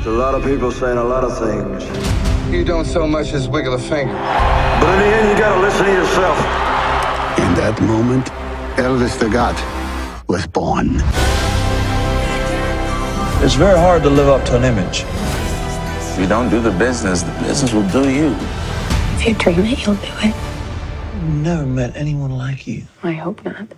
There's a lot of people saying a lot of things. You don't so much as wiggle a finger. But in the end, you gotta listen to yourself. In that moment, Elvis the God was born. It's very hard to live up to an image. If you don't do the business, the business will do you. If you dream it, you'll do it. Never met anyone like you. I hope not.